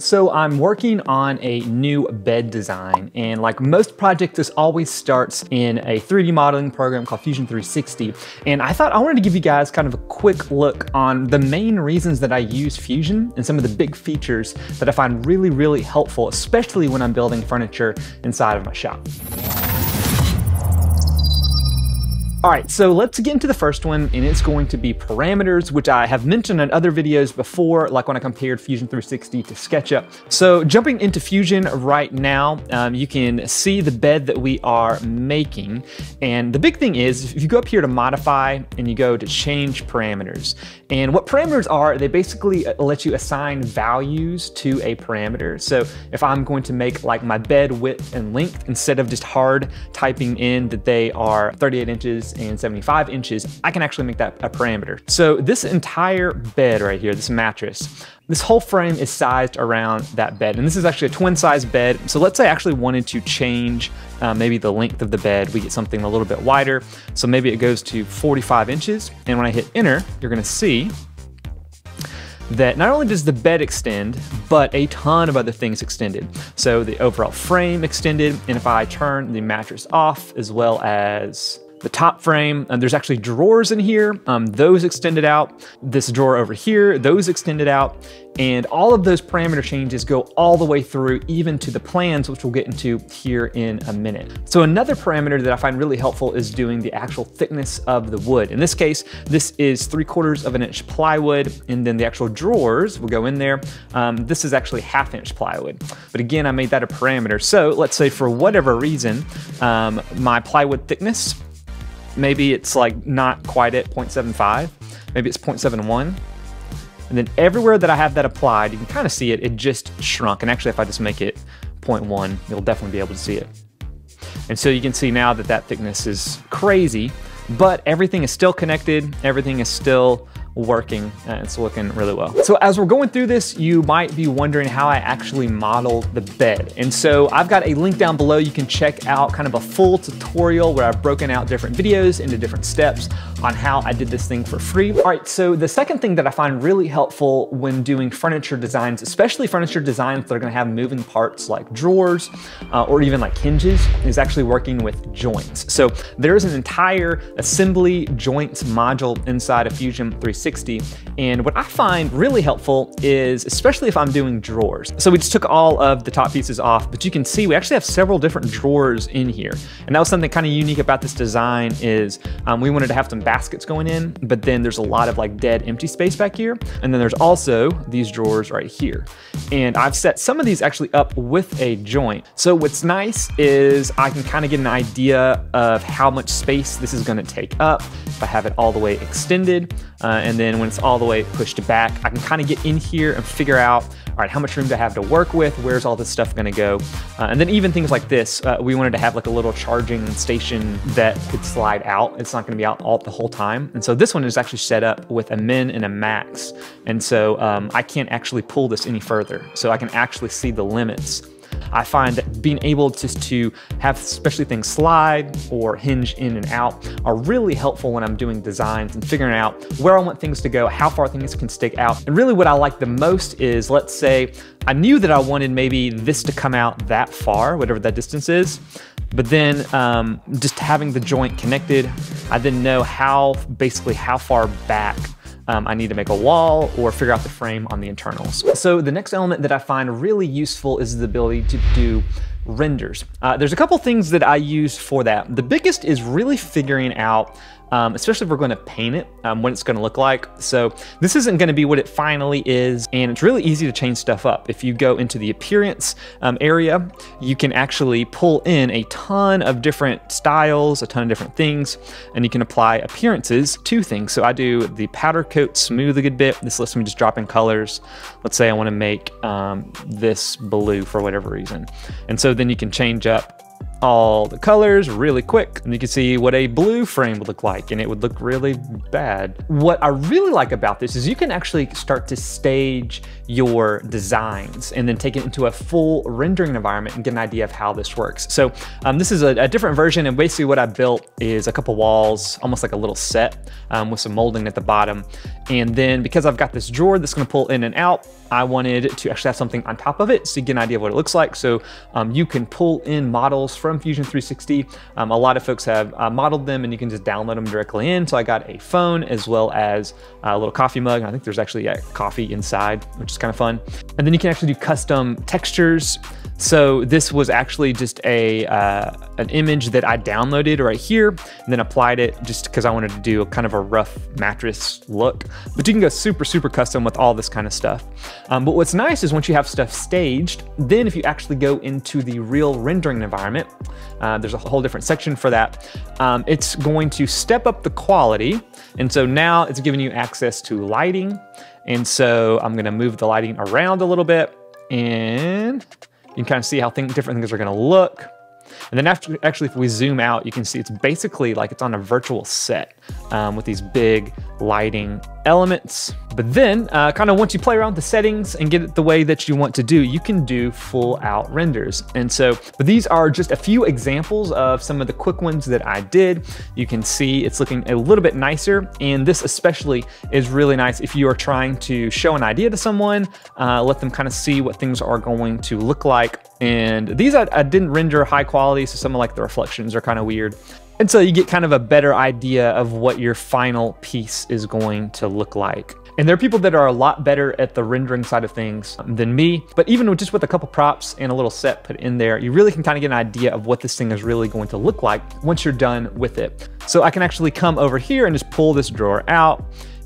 So I'm working on a new bed design and like most projects this always starts in a 3D modeling program called Fusion 360 and I thought I wanted to give you guys kind of a quick look on the main reasons that I use Fusion and some of the big features that I find really really helpful especially when I'm building furniture inside of my shop. All right, so let's get into the first one, and it's going to be parameters, which I have mentioned in other videos before, like when I compared Fusion 360 to SketchUp. So jumping into Fusion right now, um, you can see the bed that we are making. And the big thing is, if you go up here to modify and you go to change parameters, and what parameters are, they basically uh, let you assign values to a parameter. So if I'm going to make like my bed width and length, instead of just hard typing in that they are 38 inches and 75 inches, I can actually make that a parameter. So this entire bed right here, this mattress, this whole frame is sized around that bed. And this is actually a twin size bed. So let's say I actually wanted to change uh, maybe the length of the bed. We get something a little bit wider. So maybe it goes to 45 inches. And when I hit enter, you're gonna see that not only does the bed extend, but a ton of other things extended. So the overall frame extended, and if I turn the mattress off as well as the top frame. And there's actually drawers in here. Um, those extended out. This drawer over here, those extended out. And all of those parameter changes go all the way through even to the plans, which we'll get into here in a minute. So another parameter that I find really helpful is doing the actual thickness of the wood. In this case, this is three quarters of an inch plywood, and then the actual drawers will go in there. Um, this is actually half inch plywood. But again, I made that a parameter. So let's say for whatever reason, um, my plywood thickness maybe it's like not quite at 0.75, maybe it's 0.71. And then everywhere that I have that applied, you can kind of see it, it just shrunk. And actually, if I just make it 0.1, you'll definitely be able to see it. And so you can see now that that thickness is crazy, but everything is still connected, everything is still working and it's looking really well. So as we're going through this, you might be wondering how I actually model the bed. And so I've got a link down below. You can check out kind of a full tutorial where I've broken out different videos into different steps on how I did this thing for free. All right, so the second thing that I find really helpful when doing furniture designs, especially furniture designs that are gonna have moving parts like drawers uh, or even like hinges, is actually working with joints. So there's an entire assembly joints module inside of Fusion 360 360. And what I find really helpful is, especially if I'm doing drawers. So we just took all of the top pieces off, but you can see we actually have several different drawers in here. And that was something kind of unique about this design is um, we wanted to have some baskets going in, but then there's a lot of like dead empty space back here. And then there's also these drawers right here. And I've set some of these actually up with a joint. So what's nice is I can kind of get an idea of how much space this is gonna take up if I have it all the way extended. Uh, and then when it's all the way pushed back, I can kind of get in here and figure out, all right, how much room do I have to work with? Where's all this stuff gonna go? Uh, and then even things like this, uh, we wanted to have like a little charging station that could slide out. It's not gonna be out all the whole time. And so this one is actually set up with a min and a max. And so um, I can't actually pull this any further. So I can actually see the limits I find that being able to, to have especially things slide or hinge in and out are really helpful when I'm doing designs and figuring out where I want things to go, how far things can stick out. And really what I like the most is, let's say, I knew that I wanted maybe this to come out that far, whatever that distance is, but then um, just having the joint connected, I then know how, basically how far back um, I need to make a wall or figure out the frame on the internals. So the next element that I find really useful is the ability to do renders. Uh, there's a couple things that I use for that. The biggest is really figuring out um, especially if we're going to paint it, um, what it's going to look like. So this isn't going to be what it finally is, and it's really easy to change stuff up. If you go into the appearance um, area, you can actually pull in a ton of different styles, a ton of different things, and you can apply appearances to things. So I do the powder coat smooth a good bit. This lets me just drop in colors. Let's say I want to make um, this blue for whatever reason. And so then you can change up all the colors really quick. And you can see what a blue frame would look like and it would look really bad. What I really like about this is you can actually start to stage your designs and then take it into a full rendering environment and get an idea of how this works. So um, this is a, a, different version and basically what I built is a couple walls, almost like a little set um, with some molding at the bottom. And then because I've got this drawer that's gonna pull in and out, I wanted to actually have something on top of it so you get an idea of what it looks like. So um, you can pull in models from Fusion 360. Um, a lot of folks have uh, modeled them and you can just download them directly in. So I got a phone as well as a little coffee mug. I think there's actually a coffee inside, which is kind of fun. And then you can actually do custom textures. So this was actually just a uh, an image that I downloaded right here and then applied it just because I wanted to do a kind of a rough mattress look. But you can go super, super custom with all this kind of stuff. Um, but what's nice is once you have stuff staged, then if you actually go into the real rendering environment, uh, there's a whole different section for that. Um, it's going to step up the quality. And so now it's giving you access to lighting. And so I'm gonna move the lighting around a little bit and you can kind of see how thing, different things are gonna look. And then after, actually, if we zoom out, you can see it's basically like it's on a virtual set um, with these big lighting elements. But then uh, kind of once you play around with the settings and get it the way that you want to do, you can do full out renders. And so, but these are just a few examples of some of the quick ones that I did. You can see it's looking a little bit nicer. And this especially is really nice if you are trying to show an idea to someone, uh, let them kind of see what things are going to look like. And these I, I didn't render high quality, so some of like the reflections are kind of weird. And so you get kind of a better idea of what your final piece is going to look like. And there are people that are a lot better at the rendering side of things than me, but even with just with a couple props and a little set put in there, you really can kind of get an idea of what this thing is really going to look like once you're done with it. So I can actually come over here and just pull this drawer out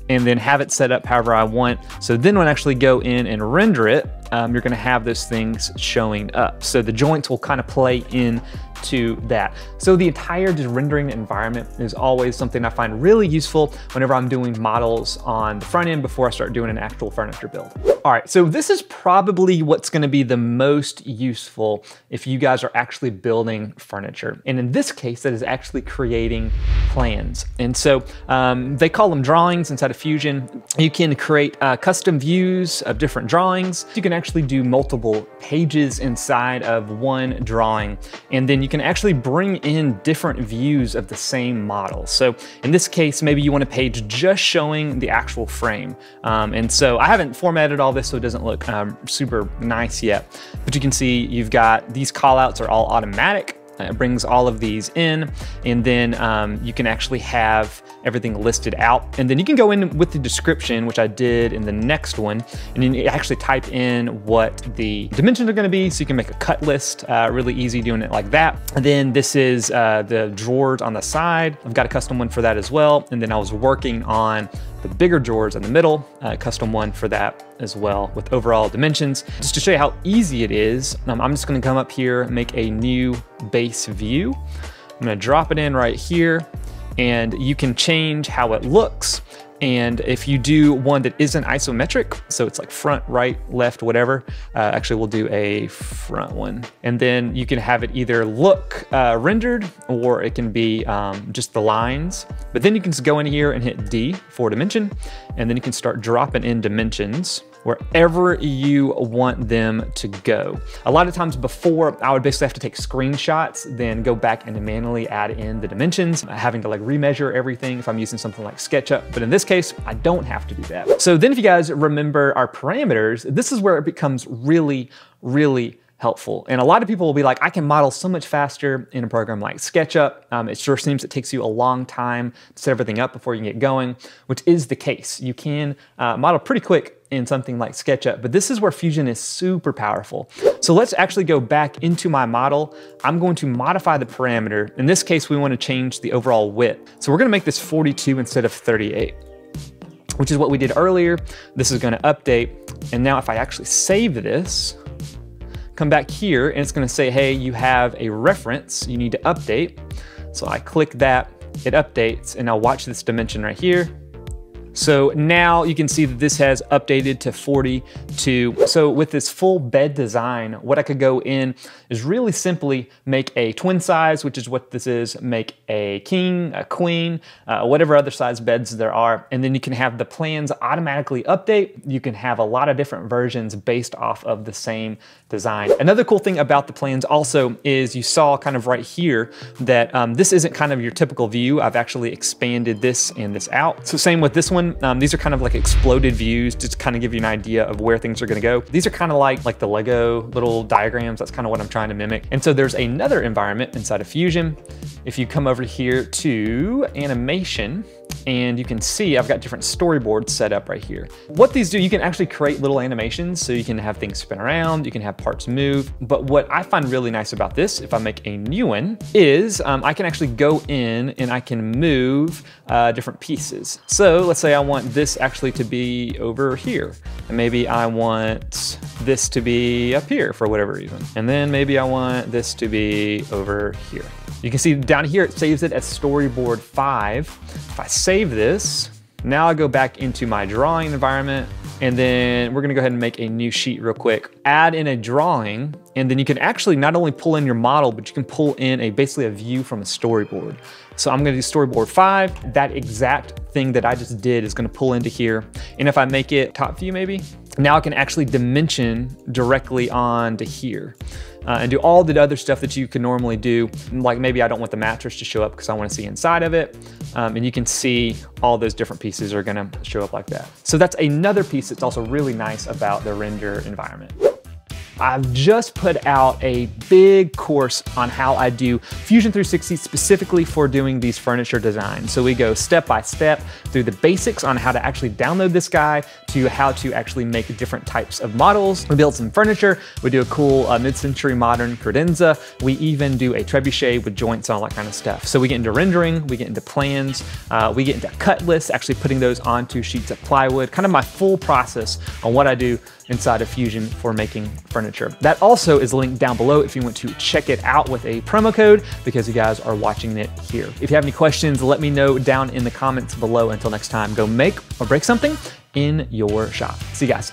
and then have it set up however I want. So then when I actually go in and render it, um, you're gonna have those things showing up. So the joints will kind of play in to that. So the entire just rendering environment is always something I find really useful whenever I'm doing models on the front end before I start doing an actual furniture build. All right, so this is probably what's gonna be the most useful if you guys are actually building furniture. And in this case, that is actually creating plans. And so um, they call them drawings inside of Fusion. You can create uh, custom views of different drawings. You can actually do multiple pages inside of one drawing. And then you can actually bring in different views of the same model. So in this case, maybe you want a page just showing the actual frame. Um, and so I haven't formatted all this so it doesn't look um, super nice yet, but you can see you've got these callouts are all automatic. It brings all of these in, and then um, you can actually have everything listed out. And then you can go in with the description, which I did in the next one, and then you actually type in what the dimensions are gonna be, so you can make a cut list, uh, really easy doing it like that. And then this is uh, the drawers on the side. I've got a custom one for that as well. And then I was working on the bigger drawers in the middle, a custom one for that as well with overall dimensions. Just to show you how easy it is, um, I'm just gonna come up here, make a new base view. I'm gonna drop it in right here and you can change how it looks. And if you do one that isn't isometric, so it's like front, right, left, whatever, uh, actually we'll do a front one. And then you can have it either look uh, rendered or it can be um, just the lines. But then you can just go in here and hit D for dimension, and then you can start dropping in dimensions wherever you want them to go. A lot of times before, I would basically have to take screenshots, then go back and manually add in the dimensions, having to like remeasure everything if I'm using something like SketchUp. But in this case, I don't have to do that. So then if you guys remember our parameters, this is where it becomes really, really helpful. And a lot of people will be like, I can model so much faster in a program like SketchUp. Um, it sure seems it takes you a long time to set everything up before you can get going, which is the case. You can uh, model pretty quick in something like SketchUp, but this is where Fusion is super powerful. So let's actually go back into my model. I'm going to modify the parameter. In this case, we want to change the overall width. So we're going to make this 42 instead of 38 which is what we did earlier. This is gonna update. And now if I actually save this, come back here and it's gonna say, hey, you have a reference you need to update. So I click that, it updates, and now watch this dimension right here. So now you can see that this has updated to 42. So with this full bed design, what I could go in is really simply make a twin size, which is what this is, make a king, a queen, uh, whatever other size beds there are. And then you can have the plans automatically update. You can have a lot of different versions based off of the same design. Another cool thing about the plans also is you saw kind of right here that um, this isn't kind of your typical view. I've actually expanded this and this out. So same with this one. Um, these are kind of like exploded views just to kind of give you an idea of where things are gonna go. These are kind of like, like the Lego little diagrams. That's kind of what I'm trying to mimic. And so there's another environment inside of Fusion. If you come over here to animation, and you can see I've got different storyboards set up right here. What these do, you can actually create little animations so you can have things spin around, you can have parts move. But what I find really nice about this, if I make a new one, is um, I can actually go in and I can move uh, different pieces. So let's say I want this actually to be over here. And maybe I want this to be up here for whatever reason. And then maybe I want this to be over here. You can see down here, it saves it as storyboard five. If I save this, now I go back into my drawing environment and then we're gonna go ahead and make a new sheet real quick. Add in a drawing, and then you can actually not only pull in your model, but you can pull in a basically a view from a storyboard. So I'm gonna do storyboard five. That exact thing that I just did is gonna pull into here. And if I make it top view maybe, now I can actually dimension directly onto here uh, and do all the other stuff that you can normally do. Like maybe I don't want the mattress to show up because I want to see inside of it. Um, and you can see all those different pieces are gonna show up like that. So that's another piece that's also really nice about the render environment. I've just put out a big course on how I do Fusion 360 specifically for doing these furniture designs. So we go step by step through the basics on how to actually download this guy to how to actually make different types of models. We build some furniture. We do a cool uh, mid-century modern credenza. We even do a trebuchet with joints and all that kind of stuff. So we get into rendering, we get into plans, uh, we get into cut lists, actually putting those onto sheets of plywood, kind of my full process on what I do inside of Fusion for making furniture. That also is linked down below if you want to check it out with a promo code because you guys are watching it here. If you have any questions, let me know down in the comments below. Until next time, go make or break something in your shop. See you guys.